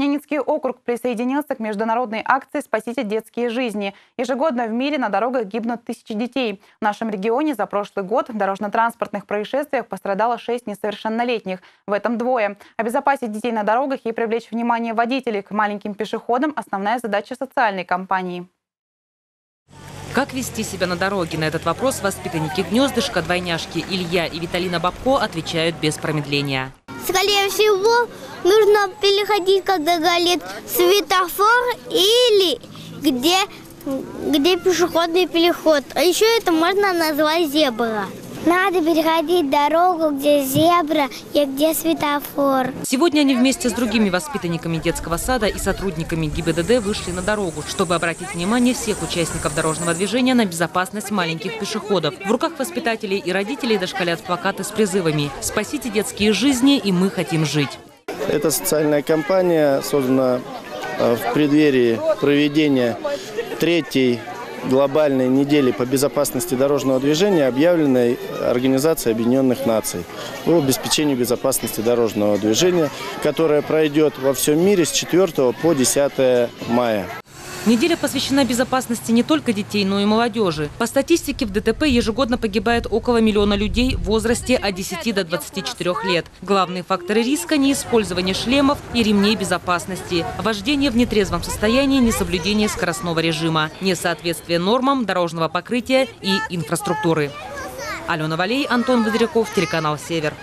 Ненецкий округ присоединился к международной акции «Спасите детские жизни». Ежегодно в мире на дорогах гибнут тысячи детей. В нашем регионе за прошлый год в дорожно-транспортных происшествиях пострадало шесть несовершеннолетних. В этом двое. Обезопасить детей на дорогах и привлечь внимание водителей к маленьким пешеходам – основная задача социальной кампании. Как вести себя на дороге? На этот вопрос воспитанники гнездышка, двойняшки Илья и Виталина Бабко отвечают без промедления. Скорее всего, нужно переходить, когда горит светофор или где, где пешеходный переход. А еще это можно назвать зебра. Надо переходить дорогу, где зебра и где светофор. Сегодня они вместе с другими воспитанниками детского сада и сотрудниками ГИБДД вышли на дорогу, чтобы обратить внимание всех участников дорожного движения на безопасность маленьких пешеходов. В руках воспитателей и родителей дошкалят плакаты с призывами «Спасите детские жизни, и мы хотим жить». Эта социальная кампания создана э, в преддверии проведения третьей глобальной недели по безопасности дорожного движения, объявленной Организацией Объединенных Наций по обеспечению безопасности дорожного движения, которая пройдет во всем мире с 4 по 10 мая. Неделя посвящена безопасности не только детей, но и молодежи. По статистике, в ДТП ежегодно погибает около миллиона людей в возрасте от 10 до 24 лет. Главные факторы риска – неиспользование шлемов и ремней безопасности, вождение в нетрезвом состоянии, несоблюдение скоростного режима, несоответствие нормам дорожного покрытия и инфраструктуры. Алена Валей, Антон Водряков, телеканал «Север».